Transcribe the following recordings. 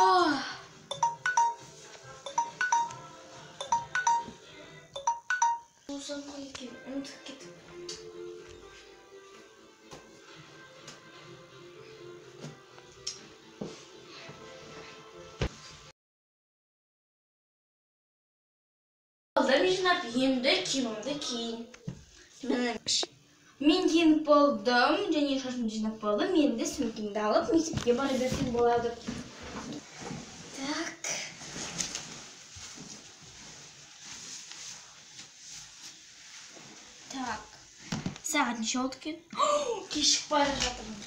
Oh. Ұмытып кетіп. Қолдарым жинап, енді киімімді кейін. Мен киініп болдым, және шашымды жинап болдым. Енді сөмкемді алып мектепке барып берсем болады так. Так. Болды екен кешігіп бара жатырмын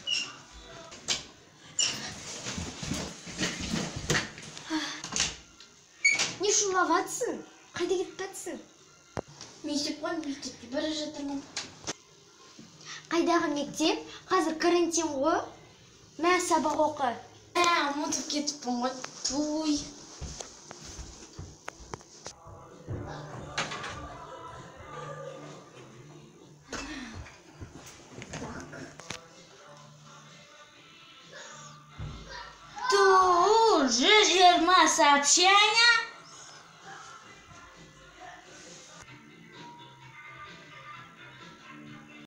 не шулап жатсың қайда кетіп жатсың мектеп қой мектепке бара жатырмын қайдағы мектеп қазір карантин ғой мә сабақ оқы ә ұмытып кетіппін ғой туй Тут же жирма сообщения